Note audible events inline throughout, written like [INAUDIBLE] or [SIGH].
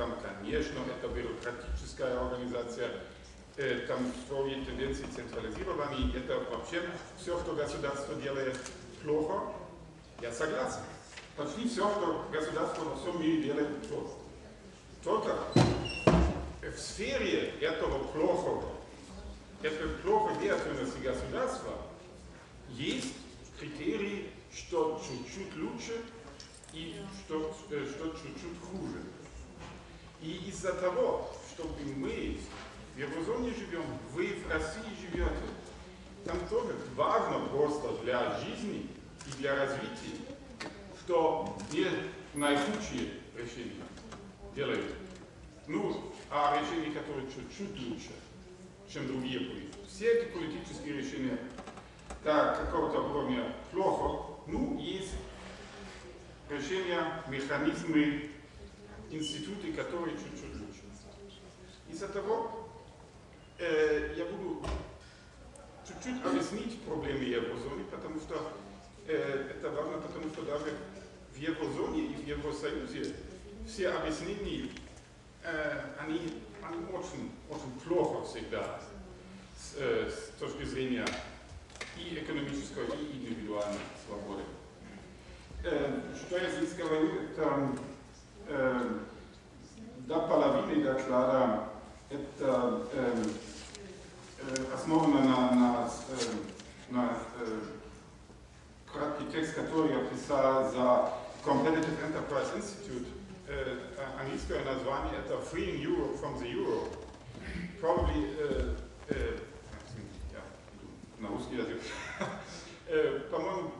там, конечно, это бюрократическая организация, э, там строгие тенденции централизирования, это вообще все, что государство делает плохо, я согласен. Почти все, что государство во всем мире делает плохо. Только в сфере этого плохого, этой плохой деятельности государства есть критерии, что чуть-чуть лучше и что, э, что чуть-чуть хуже. И из-за того, что мы в еврозоне живем, вы в России живете, там тоже важно просто для жизни и для развития, что не наихудшие решения делают. Ну, а решения, которые чуть-чуть лучше, чем другие политики. Все эти политические решения до какого-то уровня плохо, ну, есть решения, механизмы, институты, которые чуть-чуть лучше. Из-за того э, я буду чуть-чуть объяснить проблемы еврозоны, потому что э, это важно, потому что даже в еврозоне и в Евросоюзе все объяснения, э, они, они очень, очень плохо всегда с, э, с точки зрения и экономической, и индивидуальной свободы. Э, что я здесь говорю, это э, до половины доклада это э, э, основано на, на, э, на э, краткий текст, который я писал за Competitive Enterprise Institute. Э, английское название это Freeing Europe from the Euro. Probably э, э, на русский язык. По-моему,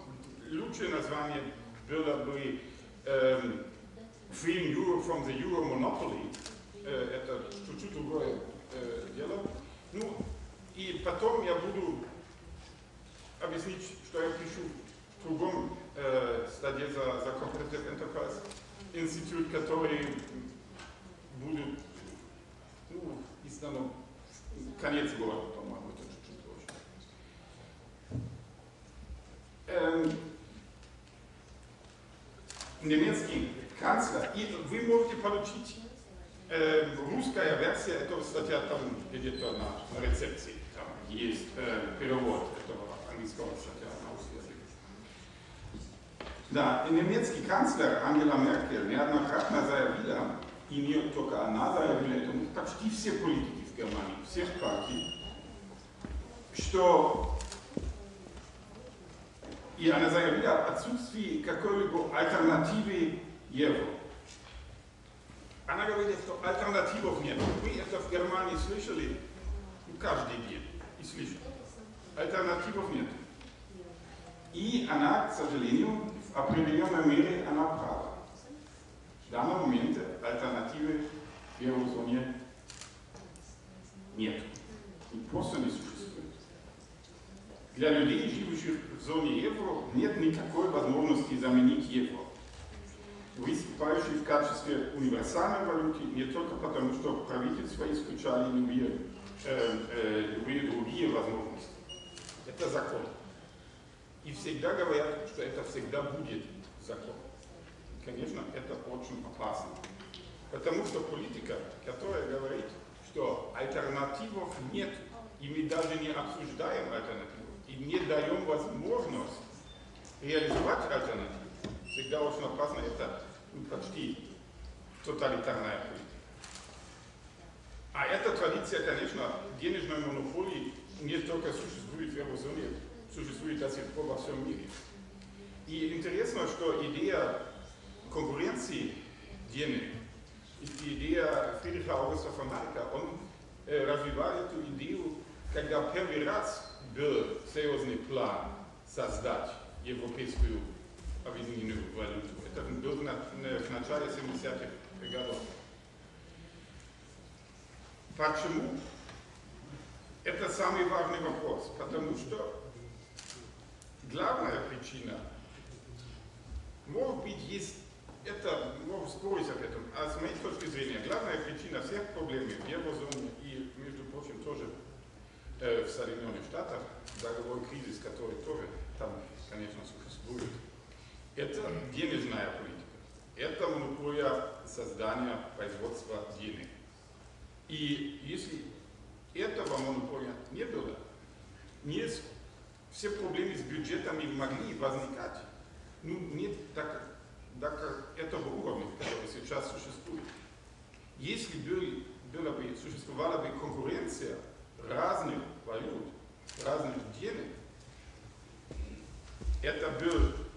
лучшее название было бы ähm, Freeing Europe from the Euro Monopoly. Äh, это чуть-чуть другое äh, дело. Ну, и потом я буду объяснить, что я пишу в другом э, стадии за, за Competitive Enterprise Institute, который будет, ну, издано конец года, по-моему, это чуть-чуть позже. Ähm, немецкий канцлер, и вы можете получить э, русская версия этого статья там где-то на, на рецепции, там есть э, перевод этого английского статья на русский язык. Да, и немецкий канцлер Ангела Меркель неоднократно заявила, и не только она заявила, это почти все политики в Германии, всех партий, что и она заявила об отсутствии какой-либо альтернативы евро. Она говорит, что альтернативов нет. Вы это в Германии слышали каждый день и слышали. Альтернативов нет. И она, к сожалению, в определенной мере она права. В данном моменте альтернативы в еврозоне нет. И просто не существует. Для людей, живущих в зоне евро, нет никакой возможности заменить евро, выступающий в качестве универсальной валюты не только потому, что правительства исключали любые, э, э, любые другие возможности. Это закон. И всегда говорят, что это всегда будет закон. Конечно, это очень опасно. Потому что политика, которая говорит, что альтернативов нет, и мы даже не обсуждаем альтернативы, и не даем возможность реализовать альтернативу, всегда очень опасно, это ну, почти тоталитарная политика. А эта традиция, конечно, денежной монополии не только существует в еврозоне, существует до сих пор во всем мире. И интересно, что идея конкуренции денег, идея Фридриха Аугуста фон Hayek, он э, развивает эту идею, когда первый раз был серьезный план создать европейскую объединенную валюту. Это было в начале 70-х годов. Почему? Это самый важный вопрос, потому что главная причина, может быть, есть, это, можно спорить об этом, а с моей точки зрения, главная причина всех проблем в еврозоне и, между прочим, тоже э, в Соединенных Штатах, долговой кризис, который тоже там, конечно, существует, это денежная политика. это монополия создания производства денег. И если этого монополия не было, не все проблемы с бюджетами могли возникать. Ну, не так, так этого уровня, который сейчас существует. Если бы, была бы, существовала бы конкуренция разных валют, разных денег, это был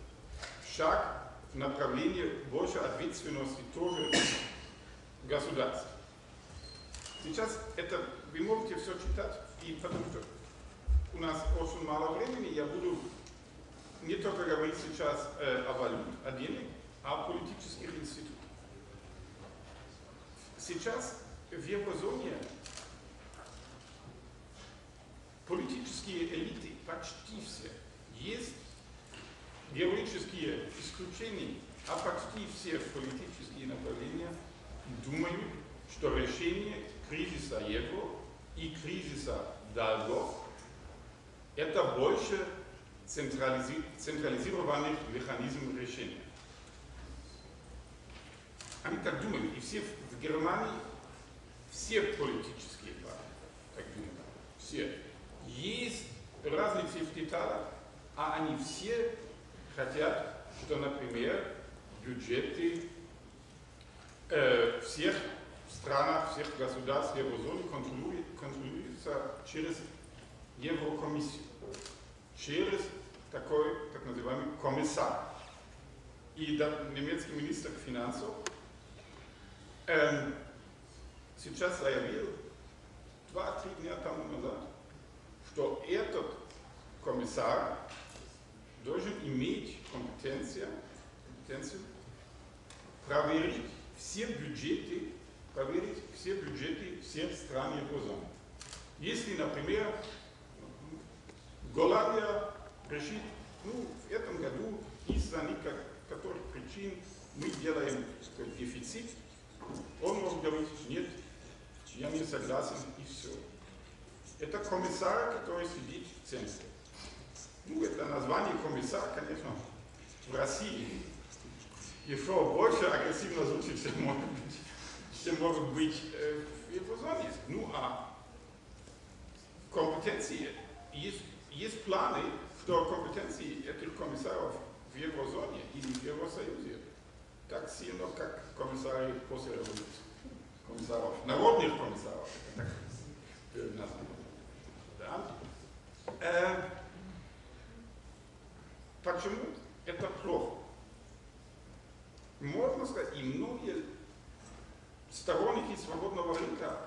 шаг в направлении большей ответственности тоже государства. Сейчас это вы можете все читать, и потому что у нас очень мало времени, я буду не только говорить сейчас э, о валют, о денег, а о политических институтах. Сейчас в еврозоне политические элиты, почти все, есть героические исключения, а почти все политические направления думают, что решение кризиса евро и кризиса долгов это больше централизи централизированных механизмов решения. Они так думают, и все в Германии, все политические партии так думают, все. Есть разницы в деталях, а они все хотят, что, например, бюджеты э, всех странах, всех государств еврозоны контролируются через Еврокомиссию, через такой так называемый комиссар. И немецкий министр финансов эм, сейчас заявил, два-три дня тому назад, что этот комиссар должен иметь компетенцию, компетенцию проверить все бюджеты, проверить все бюджеты всех стран еврозоны. Если, например, Голландия решит, ну, в этом году из-за некоторых причин мы делаем дефицит, он может говорить, нет, я не согласен, и все. Это комиссар, который сидит в центре. Ну, это название комиссар, конечно, в России еще больше агрессивно звучит, чем может быть, чем может быть э, в еврозоне. Ну, а компетенции есть, есть планы, что компетенции этих комиссаров в еврозоне или в Евросоюзе так сильно, как комиссары после революции. Комиссаров, народных комиссаров, так да? Почему это плохо? Можно сказать, и многие сторонники свободного рынка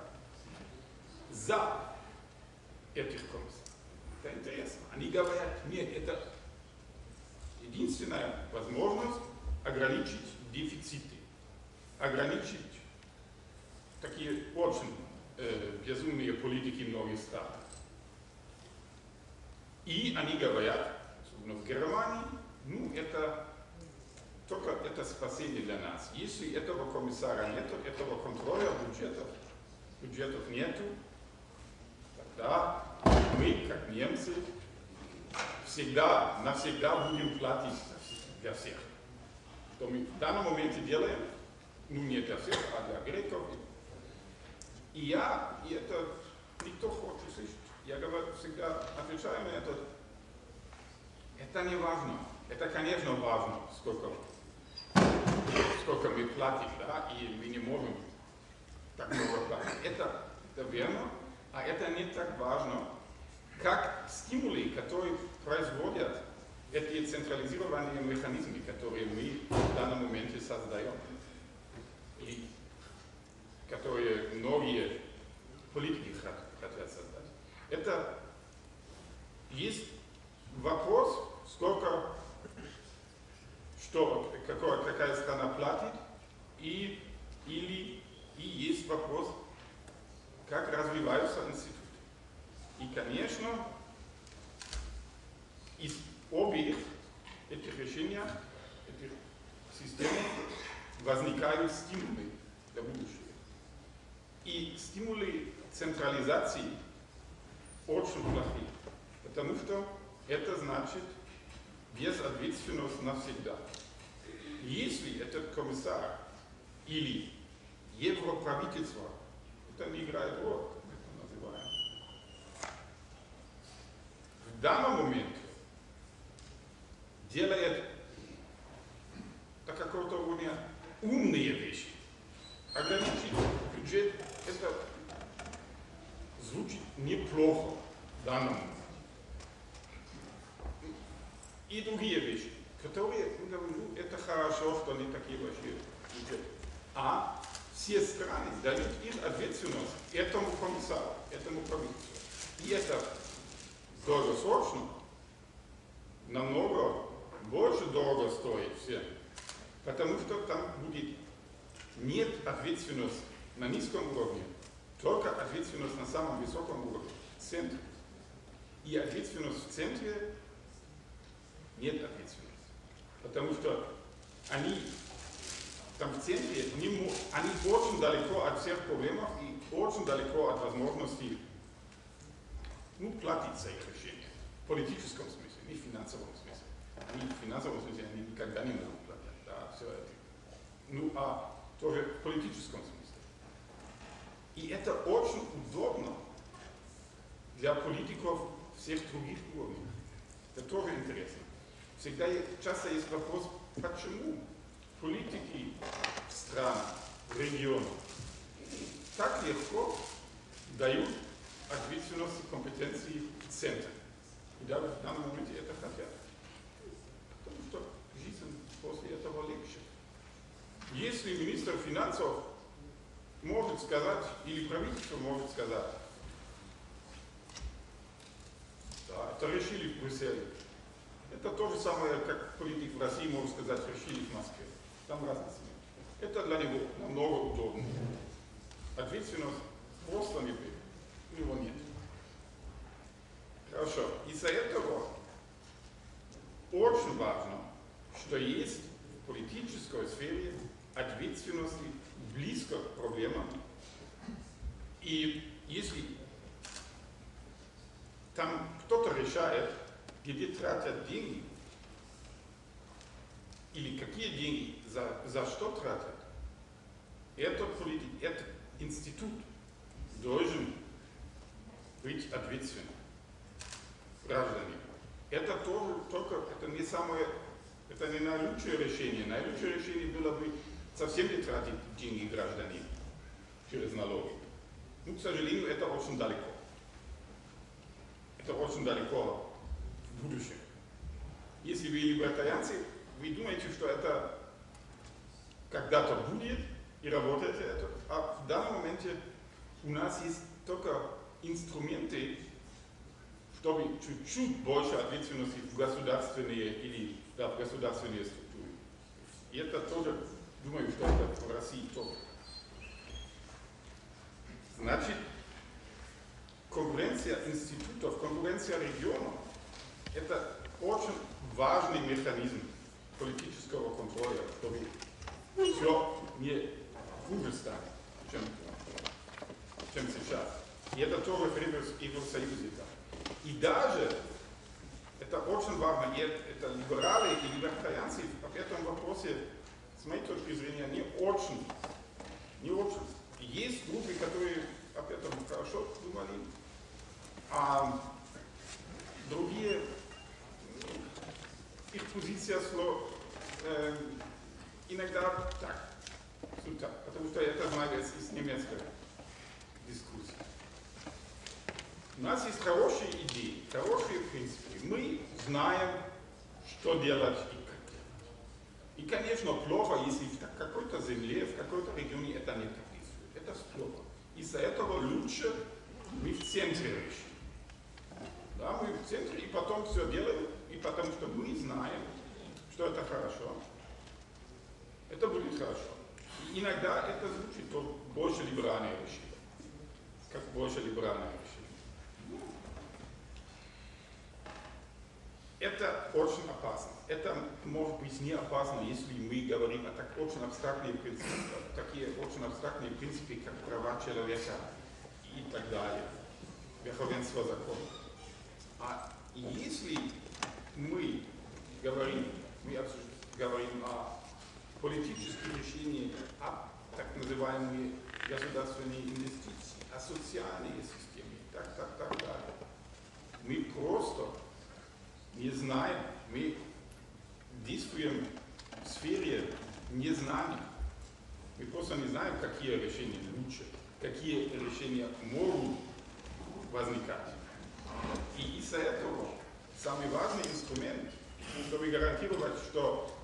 за этих комиссаров. Это интересно. Они говорят, нет, это единственная возможность ограничить дефициты, ограничить такие очень э, безумные политики многих стран. И они говорят, особенно в Германии, ну это только это спасение для нас. Если этого комиссара нет, этого контроля бюджетов, бюджетов нету, тогда мы, как немцы, всегда, навсегда будем платить для всех. Что мы в данном моменте делаем, ну не для всех, а для греков. И я, и это никто хочет слышать. Я говорю, всегда отвечаю на это. Это не важно. Это, конечно, важно, сколько, сколько мы платим, да, и мы не можем так много платить. Это, это верно, а это не так важно, как стимулы, которые производят эти централизированные механизмы, которые мы в данном моменте создаем. И которые многие политики хотят создать. Это есть вопрос, сколько, что, какой, какая страна платит, и, или и есть вопрос, как развиваются институты. И, конечно, из обеих этих решений, этих систем возникают стимулы для будущего. И стимулы централизации очень плохие, потому что это значит безответственность навсегда. если этот комиссар или европравительство, это не играет роль, это называем, в данном моменте делает до какого-то уровня умные вещи. Ограничить бюджет, это звучит неплохо в данном моменте. И другие вещи, которые, ну, это хорошо, что они такие большие бюджеты. А все страны дают их ответственность этому комиссару, этому правительству. И это долгосрочно намного больше дорого стоит всем. Потому что там будет нет ответственности на низком уровне, только ответственность на самом высоком уровне, в центре. И ответственность в центре нет ответственности. Потому что они там в центре, не, они очень далеко от всех проблем и очень далеко от возможности ну, платить за их решения. В политическом смысле, не в финансовом смысле. Они в финансовом смысле они никогда не могут платить. Да, все это. Ну, а тоже в политическом смысле. И это очень удобно для политиков всех других уровней. Это тоже интересно. Всегда часто есть вопрос, почему политики стран, регионов так легко дают ответственность и компетенции центра. И даже в данном моменте это хотят. Потому что жизнь после этого легче. Если министр финансов может сказать, или правительство может сказать, да, это решили в Брюсселе. Это то же самое, как политик в России может сказать, решили в Москве. Там разницы нет. Это для него намного удобнее. Ответственность просто не у него нет. Хорошо. Из-за этого очень важно, что есть в политической сфере ответственности близко к проблемам. И если там кто-то решает, где тратят деньги, или какие деньги, за, за что тратят, этот политик, этот институт должен быть ответственным граждане. Это тоже, только, это не самое, это не наилучшее решение. Наилучшее решение было бы совсем не тратить деньги гражданин через налоги. Ну, к сожалению, это очень далеко. Это очень далеко в будущем. Если вы либертарианцы, вы думаете, что это когда-то будет и работает это, а в данном моменте у нас есть только инструменты, чтобы чуть-чуть больше ответственности в государственные или да, в государственные структуры. И это тоже, думаю, что это в России тоже. Значит, конкуренция институтов, конкуренция регионов – это очень важный механизм политического контроля, чтобы все не хуже станет, чем, чем сейчас. И это тоже в Евросоюзе. И даже, это очень важно, и это либералы и либертарианцы в этом вопросе, с моей точки зрения, не очень, не очень. Есть группы, которые об этом хорошо думали, а другие, позиция сло, э, иногда так, потому что это знаю из немецкой дискуссии. У нас есть хорошие идеи, хорошие принципы. Мы знаем, что делать и как делать. И, конечно, плохо, если в какой-то земле, в какой-то регионе это не так действует. Это плохо. Из-за этого лучше мы в центре решим. Да, мы в центре и потом все делаем, и потому что мы знаем, что это хорошо. Это будет хорошо. Иногда это звучит больше либеральное решение. Как больше либеральное решение. Это очень опасно. Это может быть не опасно, если мы говорим о так очень абстрактные принципы, такие очень абстрактные принципы, как права человека и так далее, верховенство закона. А если мы говорим, мы говорим о политические решения, а так называемые государственные инвестиции, а социальные системы, так, так, так далее. Мы просто не знаем, мы действуем в сфере незнания. Мы просто не знаем, какие решения лучше, какие решения могут возникать. И из-за этого самый важный инструмент, чтобы гарантировать, что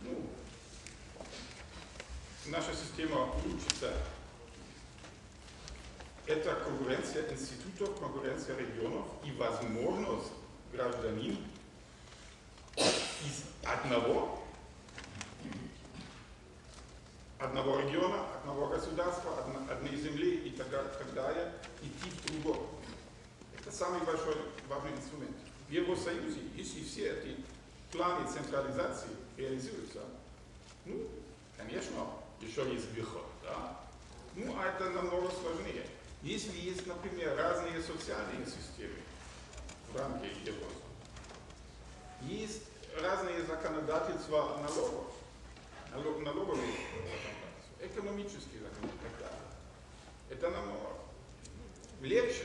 ну, наша система улучшится, это конкуренция институтов, конкуренция регионов и возможность гражданин из одного одного региона, одного государства, одной земли и так, далее, идти в другое. Это самый большой важный инструмент. В Евросоюзе, если все эти планы централизации реализуются, ну, конечно, еще есть выход, да? Ну, а это намного сложнее. Если есть, например, разные социальные системы в рамках Еврозоны, есть разные законодательства налогов, налог, налоговые законодательства, экономические законодательства. Это намного легче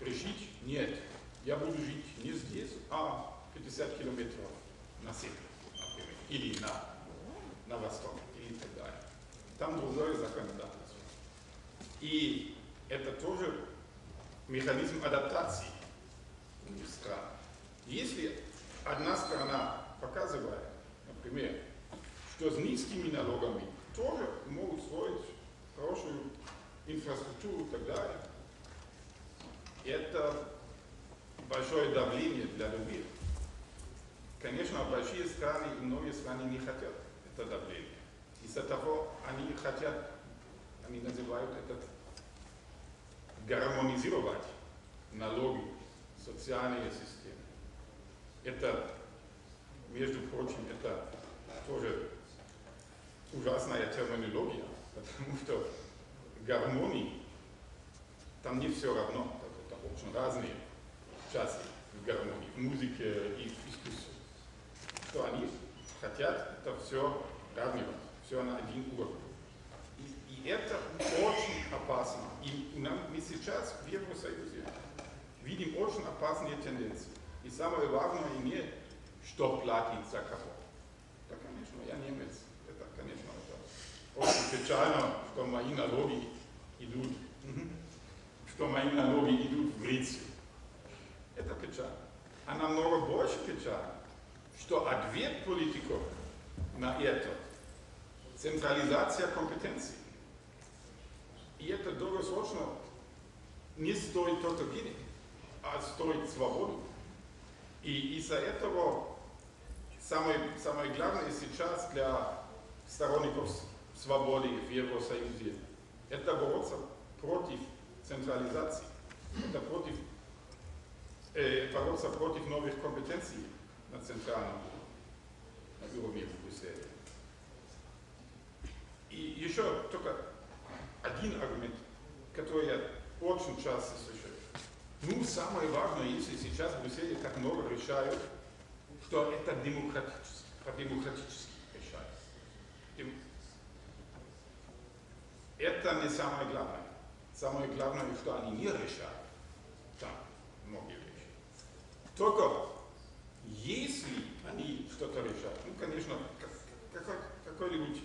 решить, нет, я буду жить не здесь, а 50 километров на север, например, или на, на восток, или так далее. Там другое законодательство. И это тоже механизм адаптации стран. Если одна страна показывает, например, что с низкими налогами тоже могут строить хорошую инфраструктуру и так далее. Это большое давление для других. Конечно, большие страны и многие страны не хотят это давление. Из-за того они хотят, они называют это гармонизировать налоги, социальные системы. Это, между прочим, это тоже ужасная терминология, потому что гармонии там не все равно, это очень разные части в гармонии, в музыке и в искусстве. Что они хотят, это все равнивать, все на один уровень. И, и это очень опасно. И мы сейчас в Евросоюзе видим очень опасные тенденции. И самое важное не что платить за кого. Да, конечно, я немец. Это, конечно, это очень печально, что мои налоги идут, что мои налоги идут в Грецию. Это печально. А намного больше печально, что ответ политиков на это – централизация компетенций. И это долгосрочно не стоит только денег, а стоит свободу. И из-за этого самое, самое главное сейчас для сторонников свободы в Евросоюзе это бороться против централизации, это против, бороться против новых компетенций на центральном уровне в Брюсселе. И еще только один аргумент, который я очень часто слышу. Ну, самое важное, если сейчас в Брюсселе так много решают, что это демократически, по-демократически решают. Это не самое главное. Самое главное, что они не решают. Там многие. Только если они что-то решают, ну, конечно, какой, какой-нибудь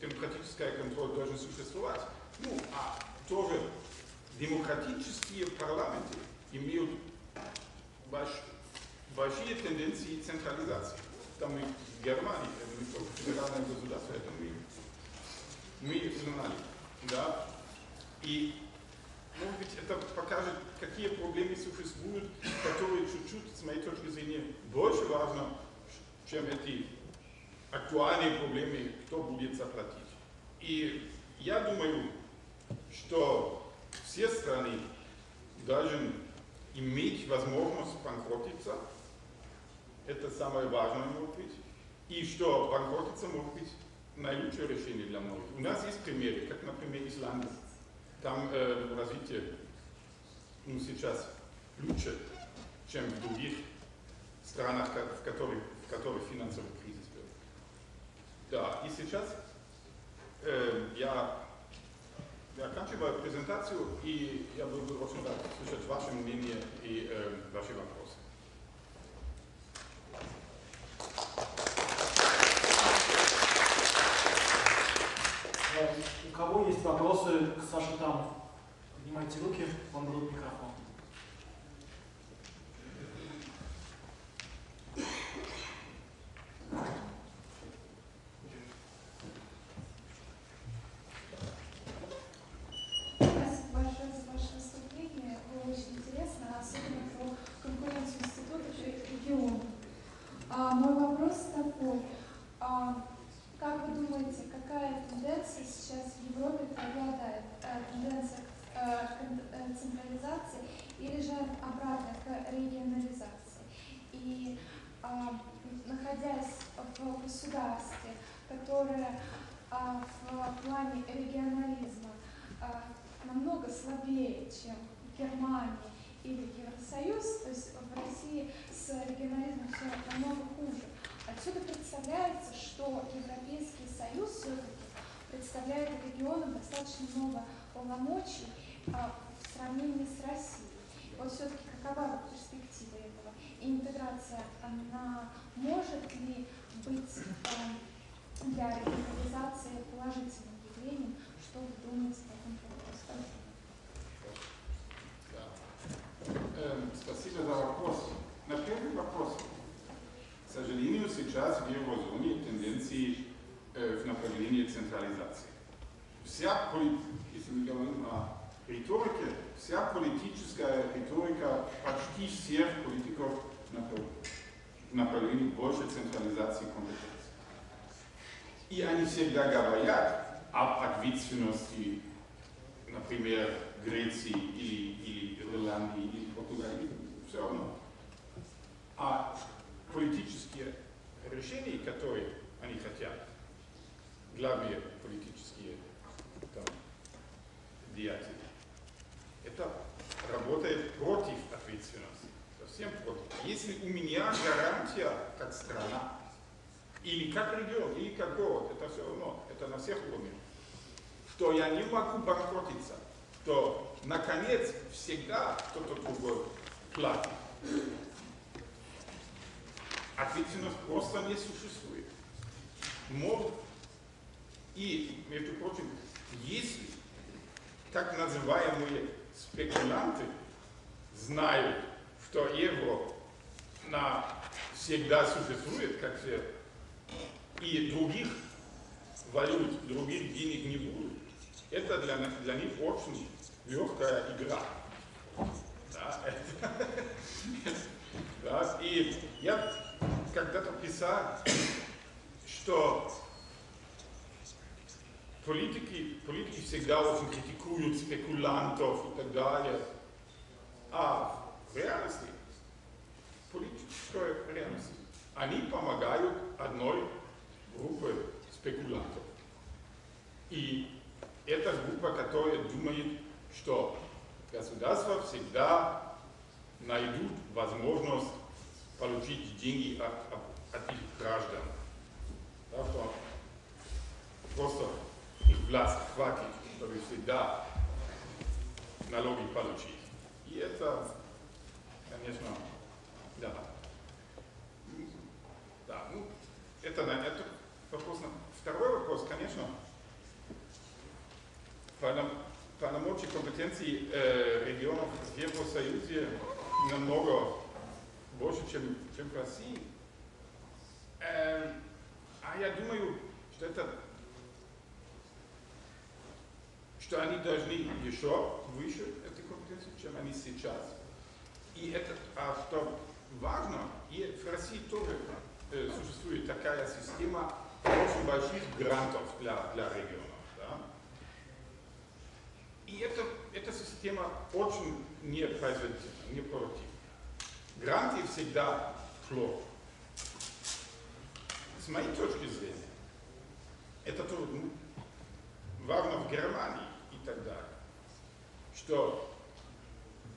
демократический контроль должен существовать. Ну, а тоже демократические парламенты имеют больш, большие тенденции централизации. Там и в Германии, это федеральное государство, это мы, мы знали. Да? И может быть, это покажет, какие проблемы существуют, которые чуть-чуть, с моей точки зрения, больше важно, чем эти актуальные проблемы, кто будет заплатить. И я думаю, что все страны должны иметь возможность банкротиться, это самое важное может быть, и что банкротиться может быть наилучшее решение для многих. У нас есть примеры, как, например, Исландия. Там э, развитие ну, сейчас лучше, чем в других странах, в которых, в которых финансовый кризис был. Да, и сейчас э, я, я оканчиваю презентацию, и я был бы очень рад слышать ваше мнение и э, ваши вопросы. У кого есть вопросы к Саше Таму? Поднимайте руки, вам дадут микрофон. Спасибо большое за ваше выступление. Было очень интересно, особенно про конкуренцию институтов и регионов. А, мой вопрос такой. А, как вы думаете, какая тенденция сейчас в Европе преобладает? Э, тенденция к э, к э, централизации или же обратно к регионализации? И а, находясь в государстве, которое а, в плане регионализма а, намного слабее, чем в Германии или Евросоюз, то есть в России с регионализмом все намного хуже. Отсюда представляется, что Европейский Союз все-таки представляет регионам достаточно много полномочий а, в сравнении с Россией. Вот все-таки какова перспектива этого? И интеграция, она может ли быть а, для регионализации положительным явлением? Что вы думаете по этому поводу? Спасибо. Эм, спасибо за вопрос. На первый вопрос. К сожалению, сейчас в еврозоне тенденции э, в направлении централизации. Вся если мы говорим о риторике, вся политическая риторика почти всех политиков в направлении большей централизации компетенций. И они всегда говорят об ответственности, например, Греции или, или Ирландии или Португалии, все равно. А политические решения, которые они хотят, главные политические там, деятели, это работает против ответственности. Совсем против. Если у меня гарантия как страна, или как регион, или как город, это все равно, это на всех уровнях, что я не могу банкротиться, то, наконец, всегда кто-то другой платит. Ответственность просто не существует. Может, и, между прочим, если так называемые спекулянты знают, что евро на всегда существует, как все, и других валют, других денег не будет, это для, для них очень легкая игра. Да, это, [LAUGHS] да, и я когда-то писал, что политики, политики всегда очень критикуют спекулянтов и так далее. А в реальности, политической реальности, они помогают одной группе спекулянтов. И это группа, которая думает, что государство всегда найдут возможность получить деньги от, от, от их граждан. Да, что просто их власть хватит, чтобы всегда налоги получить. И это, конечно, да. Да, ну, это, это вопрос. Второй вопрос, конечно, полномочий компетенций э, регионов в Евросоюзе намного больше, чем, чем в России. Э, а я думаю, что это что они должны еще выше этой компетенции, чем они сейчас. И это, а что важно, и в России тоже э, существует такая система очень больших грантов для, для регионов. Да? И это, система очень непроизводительна, непродуктивна. Гранты всегда плохо. С моей точки зрения, это ну, важно в Германии и так далее, что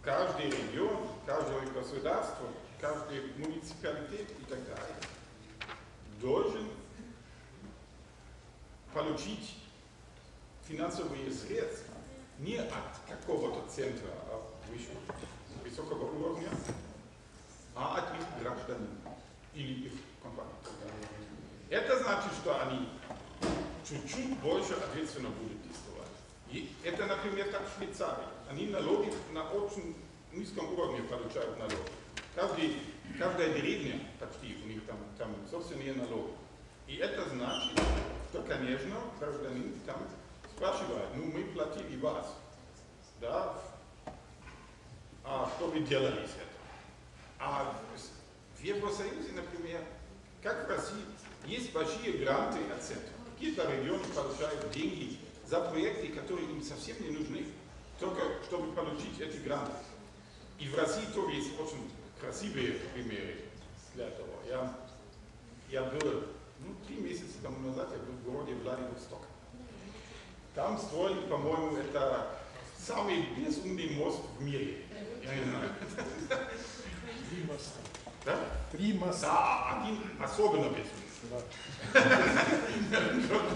каждый регион, каждое государство, каждый муниципалитет и так далее должен получить финансовые средства не от какого-то центра, а высокого уровня, а от их граждан или их компаний. Это значит, что они чуть-чуть больше ответственно будут действовать. И это, например, как в Швейцарии. Они налоги на очень низком уровне получают налоги. Каждый, каждая деревня почти, у них там, там собственные налоги. И это значит, что, конечно, гражданин там спрашивает, ну мы платили вас, да, а что вы делали с этим? А в Евросоюзе, например, как в России, есть большие гранты от центра. Какие-то регионы получают деньги за проекты, которые им совсем не нужны, только чтобы получить эти гранты. И в России тоже есть очень красивые примеры для этого. Я, я был, ну, три месяца тому назад, я был в городе Владивосток. Там строили, по-моему, это самый безумный мост в мире. Я не знаю. Три моста. Да? Три моста. Да, один особенно безумный.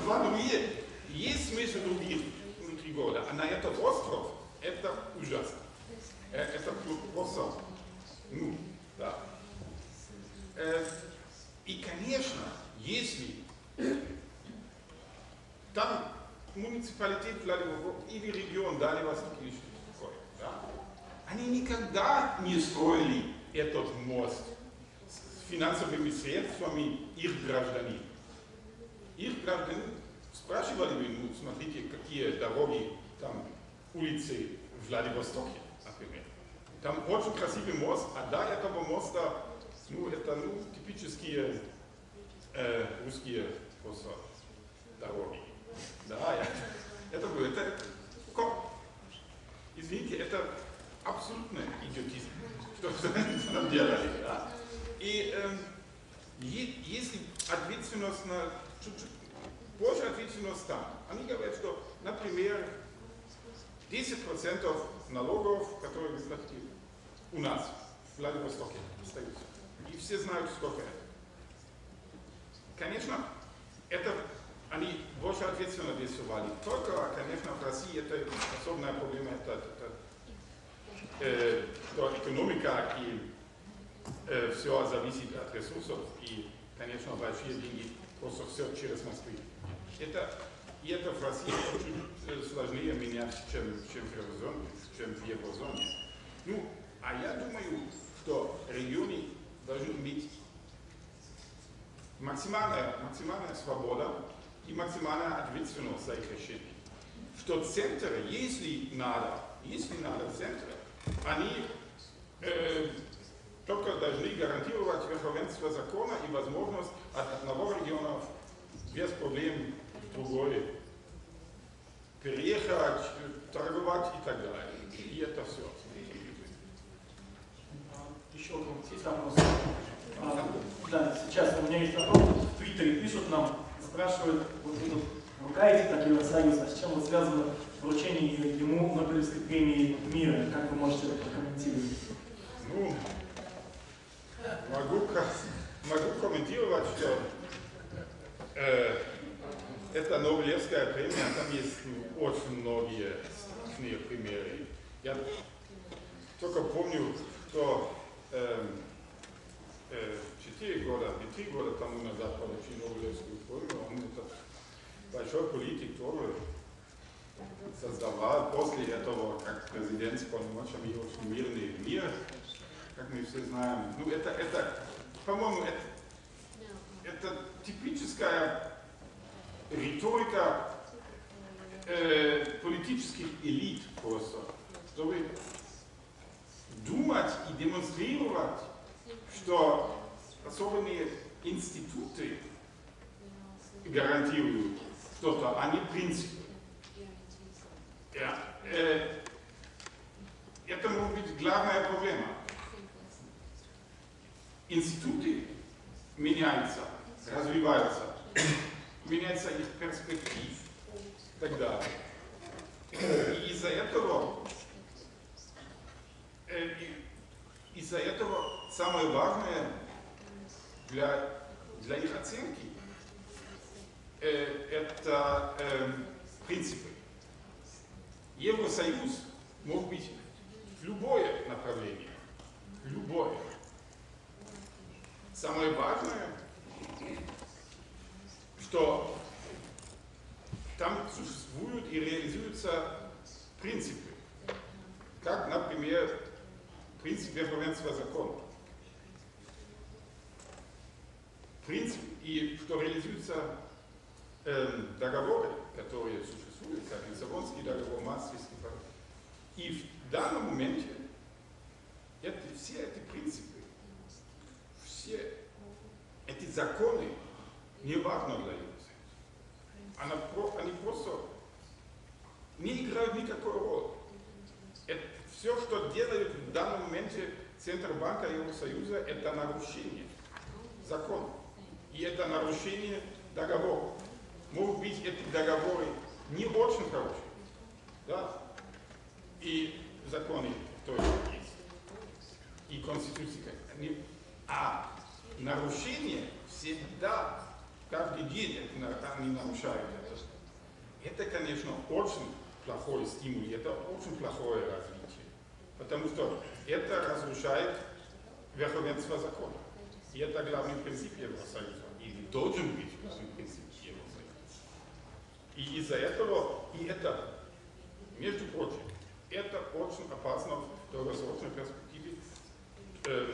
Два другие. Есть смысл других внутри города. А на этот остров это ужасно. Э, Это просто, ну, да. Э, И, конечно, если там муниципалитет Владивосток или регион Дальневосток или что-то такое, да, они никогда не строили этот мост с финансовыми средствами их гражданин. Их гражданин спрашивали бы, ну, смотрите, какие дороги, там, улицы в Владивостоке, например. Там очень красивый мост, а до этого моста, ну, это, ну, типические э, русские просто дороги. Да, я, это было, это, ко- извините, это абсолютно идиотизм, что, они там делали. Да. И е- если ответственность на чуть-чуть больше ответственность там, они говорят, что, например, 10% налогов, которые вы платите у нас, в Владивостоке, остаются. И все знают, сколько это. Конечно, это они больше ответственно действовали. Только, конечно, в России это особенная проблема, это, это э, экономика и э, все зависит от ресурсов, и, конечно, большие деньги просто все через Москву. Это, и это в России очень э, сложнее менять, чем, чем, в еврозоне, чем в еврозоне. Ну, а я думаю, что регионы должны иметь максимальная, максимальная свобода и максимальная ответственность за их решение. Что центры, если надо, если надо центры, они э, только должны гарантировать верховенство закона и возможность от одного региона без проблем в другой переехать, торговать и так далее. И это все. Еще вопрос? Да, сейчас у меня есть вопрос. В Твиттере пишут нам, спрашивают, вот вы тут ругаете так Евросоюз, а с чем вот связано вручение ему Нобелевской премии мира? Как вы можете это прокомментировать? Ну, могу, могу комментировать, что э, это Нобелевская премия, там есть ну, очень многие страшные примеры. Я только помню, что э, четыре года, и три года тому назад получил Нобелевскую премию, он этот большой политик тоже создавал после этого, как президент с полномочиями очень мирный мир, как мы все знаем. Ну, это, это по-моему, это, это типическая риторика э, политических элит просто, чтобы думать и демонстрировать, что особенные институты гарантируют что-то, а не принципы. Ja, äh, это может быть главная проблема. Институты меняются, развиваются, меняется их перспектив далее. И из-за этого, э, из-за этого самое важное для, для их оценки э, это э, принципы. Евросоюз мог быть в любое направление. Любое. Самое важное, что там существуют и реализуются принципы. Как, например, принцип верховенства закона. Принцип, и что реализуются э, договоры, которые существуют, как Лиссабонский договор, Maastrichtский договор. И в данном моменте это, все эти принципы, все эти законы не важны для Евросоюза. Они просто не играют никакой роли. Это все, что делает в данном моменте Центробанка Евросоюза, это нарушение закона. И это нарушение договора. Могут быть эти договоры не очень хорошие. Да? И законы тоже есть. И Конституция. А нарушение всегда, каждый день они нарушают это. Это, конечно, очень плохой стимул, это очень плохое развитие. Потому что это разрушает верховенство закона. И это главный принцип Евросоюза. Должен быть Евросоюза. И из-за этого, и это, между прочим, это очень опасно в долгосрочной перспективе э,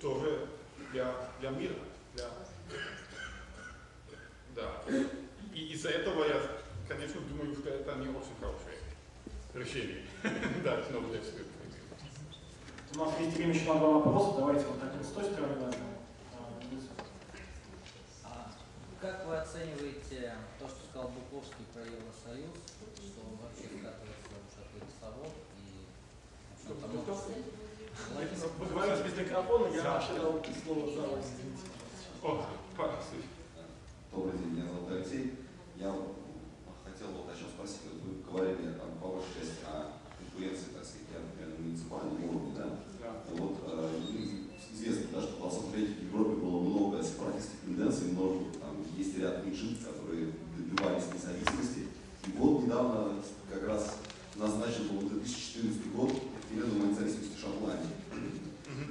тоже для, для мира. Для, да. И из-за этого я, конечно, думаю, что это не очень хорошее решение. [LAUGHS] да, всего. У нас есть время еще на два вопроса. Давайте вот так вот с той стороны возьмем. А как вы оцениваете то, что сказал Буковский про Евросоюз, что он вообще вкатывается в какой-то совок и Что? Владимир, Вы говорите без микрофона, я вообще дал слово залу, извините. О, пожалуйста. Добрый день, меня зовут Алексей. Я хотел вот о чем спросить. Вот вы говорили там, по вашей части о конкуренции, так сказать, я, например, на муниципальном уровне, да? Да. Вот э, ну, известно, да, что в 20 веке в Европе было много сепаратистских тенденций, много, там есть ряд меньшин, которые добивались независимости. И вот недавно как раз назначен был 2014 год референдум о независимости Шотландии.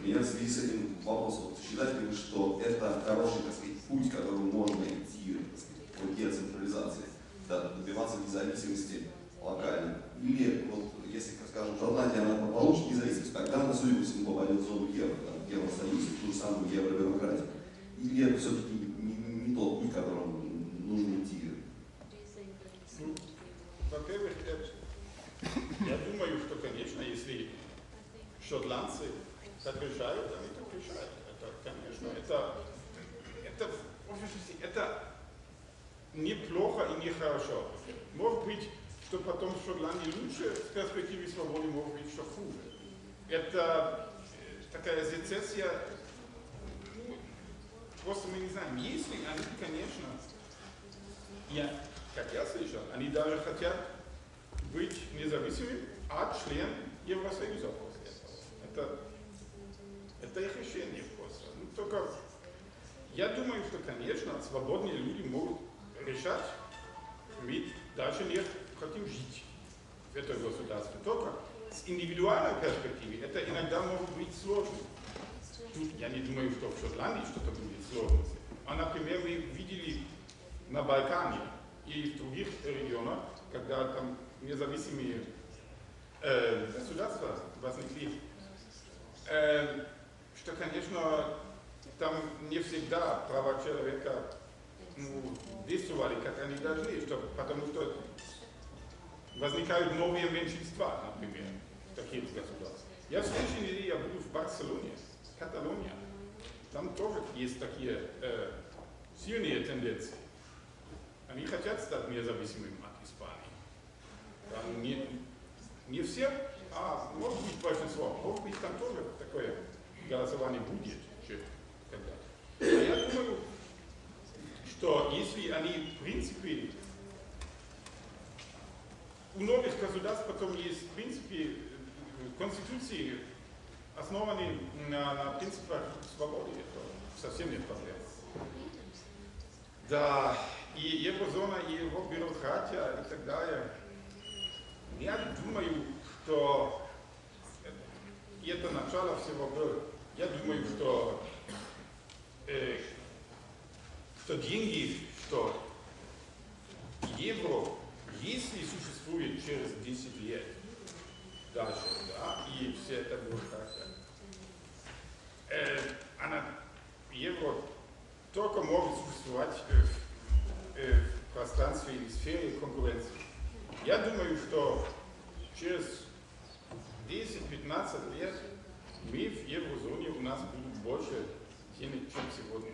И в связи с этим вопрос, вот, считаете ли вы, что это хороший, так сказать, путь, которым можно идти, так сказать, по децентрализации, да, добиваться независимости локально? Или, вот, если, скажем, Шотландия, она получит независимость, тогда она, судя по всему, попадет в зону евро, да, в Евросоюз, в ту же самую евробюрократию. Или это все-таки не, не, не тот путь, которым нужно идти? Ну, во-первых, э, я думаю, что, конечно, если шотландцы так решают, они так решают. Это, конечно, это, это, это неплохо и нехорошо. Может быть, что потом в Шотландии лучше в перспективе свободы, может быть, что хуже. Это такая сецессия, ну, просто мы не знаем. Если они, конечно, я, как я слышал, они даже хотят быть независимым, а член Евросоюза после этого. Это, это их решение просто. Ну, только я думаю, что, конечно, свободные люди могут решать, мы дальше не хотим жить в этом государстве. Только с индивидуальной перспективы это иногда может быть сложно. Я не думаю, что в Шотландии что-то будет сложности. А, например, мы видели на Балкане и в других регионах, когда там независимые э, государства возникли, э, что, конечно, там не всегда права человека ну, действовали, как они должны, что, потому что возникают новые меньшинства, например, в таких государствах. Я в следующей неделе я буду в Барселоне, Каталония. Там тоже есть такие э, сильные тенденции. Они хотят стать независимыми от Испании. Там не, не все, а может быть большинство. Может быть там тоже такое голосование будет когда-то. А я думаю, что если они в принципе у многих государств потом есть в принципе конституции основаны на, на принципах свободы, это совсем нет проблем. Да, и еврозона, и его бюрократия и так далее. Я думаю, что и это начало всего было. Я думаю, что, э, что деньги, что евро, если существует через 10 лет, дальше, да, и все это бюрократия, э, она, евро только может существовать в, э, в пространстве или сфере конкуренции. Я думаю, что через 10-15 лет мы в еврозоне у нас будут больше денег, чем сегодня.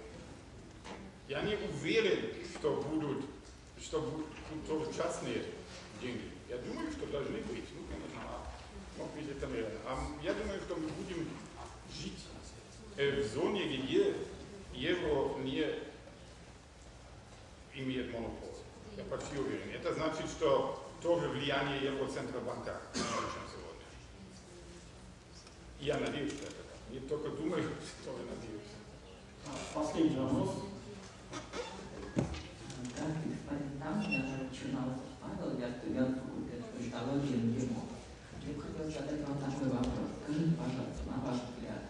Я не уверен, что будут, что будут тоже частные деньги. Я думаю, что должны быть. Ну, конечно, а, может быть, это нереально. А я думаю, что мы будем жить э, в зоне, где евро не имеет монопол. Я почти уверен. Это значит, что тоже влияние Евроцентробанка сегодня. Я надеюсь, что это так. Не только думаю, [LAUGHS] тоже надеюсь. Последний вопрос. Как господин там, я начинал Павел, я студент факультета политологии МГИМО. Я вопрос. Скажите, пожалуйста, на ваш взгляд,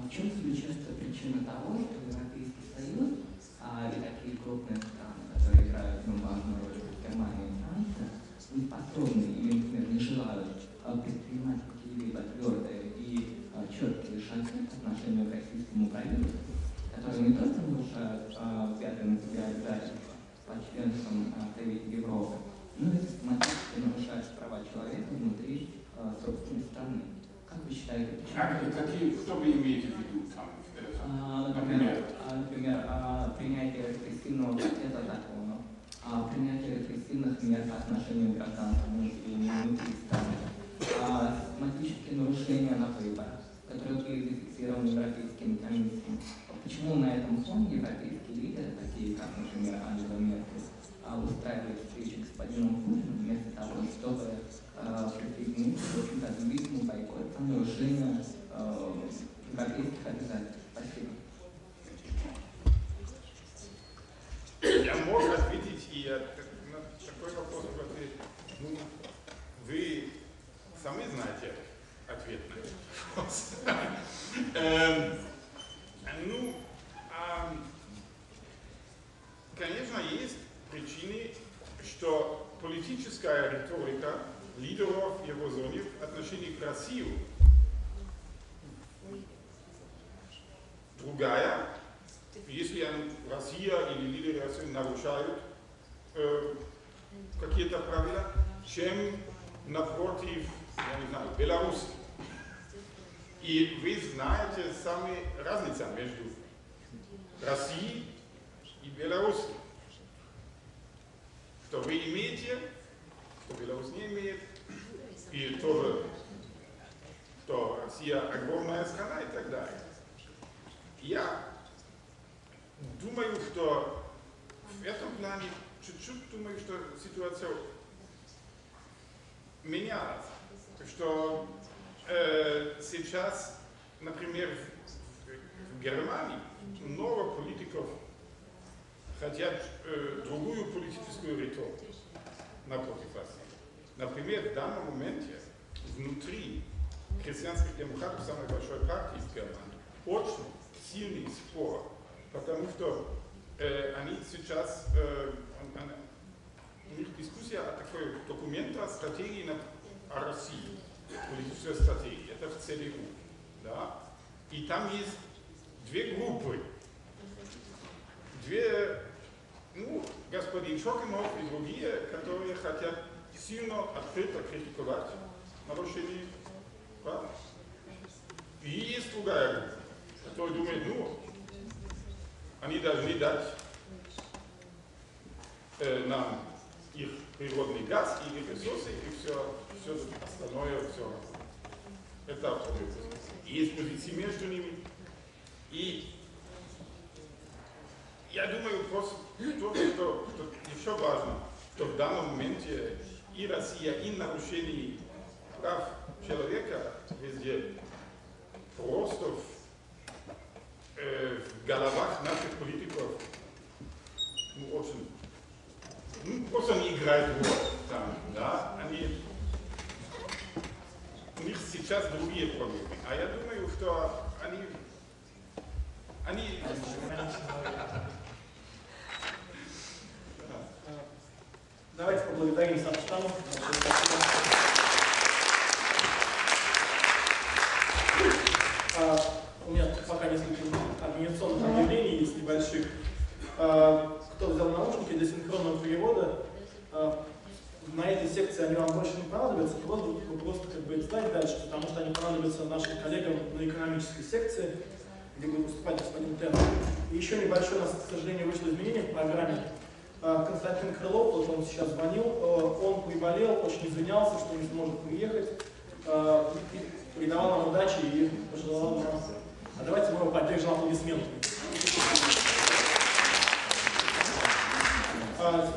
в чем заключается причина того, что Европейский Союз а, и такие крупные страны, которые играют ну, важную роль, как Германия и Франция, не способны или, например, не желают предпринимать какие-либо твердые и а, четкие шаги по отношению к российскому правительству, которые не только нарушают а, взгляды на себя обязательства по членствам а, Европы, но и систематически нарушают права человека внутри а, собственной страны. Как вы считаете, почему? А какие, что вы имеете в виду там? э, А, например, а, например а, принятие репрессивного пакета законов, а, принятие репрессивных мер по отношению к гражданскому населению внутри страны, а, систематические нарушения на выборах, которые были зафиксированы Европейским комиссией. Почему на этом фоне европейские лидеры, такие как, например, Ангела Меркель, а, устраивают встречи господину Путину вместо того, чтобы а, присоединиться к общем-то объявить бойкот за нарушение а, европейских обязательств? Спасибо. Я мог ответить и на такой вопрос ответить. Ну, вы сами знаете ответ на этот вопрос. [LAUGHS] Эм, Ну, ам, конечно, есть причины, что политическая риторика лидеров в еврозоне в отношении к России другая, если Россия или лидеры России нарушают э, какие-то правила, чем напротив, я не знаю, Беларуси. И вы знаете сами разницу между Россией и Беларусью. Что вы имеете, Беларусь не имеет, и тоже, что Россия огромная страна и так далее. Я думаю, что в этом плане чуть-чуть думаю, что ситуация менялась. Что э, сейчас, например, в, Германии много политиков хотят э, другую политическую риторику напротив России. Например, в данном моменте внутри христианских демократов, самой большой партии в Германии, очень сильный спор, потому что э, они сейчас, э, у них дискуссия о такой документе о стратегии на, о России, политической стратегии, это в ЦДУ, да, и там есть две группы, две, ну, господин Шокинов и другие, которые хотят сильно открыто критиковать нарушение прав. И есть другая группа, которая думает, ну, они должны дать э, нам их природный газ и их ресурсы, и все, все остальное, все. Это абсолютно. И есть позиции между ними. И я думаю, просто еще важно, что в данном моменте и Россия, и нарушение прав человека везде просто в, э, в головах наших политиков ну, очень ну, просто не играют роль там, да, они, у них сейчас другие проблемы. А я думаю, что они, они, Давайте поблагодарим спасибо. А, у меня пока несколько организационных объявлений есть небольших. А, кто взял наушники для синхронного перевода, а, на этой секции они вам больше не понадобятся, просто, вы просто как бы читать дальше, потому что они понадобятся нашим коллегам на экономической секции, где будет выступать господин Тен. И еще небольшое у нас, к сожалению, вышло изменение в программе. А, Константин Крылов, вот он сейчас звонил, э, он приболел, очень извинялся, что не сможет приехать, и передавал нам удачи и пожелал нам. А давайте мы его поддержим аплодисментами. А,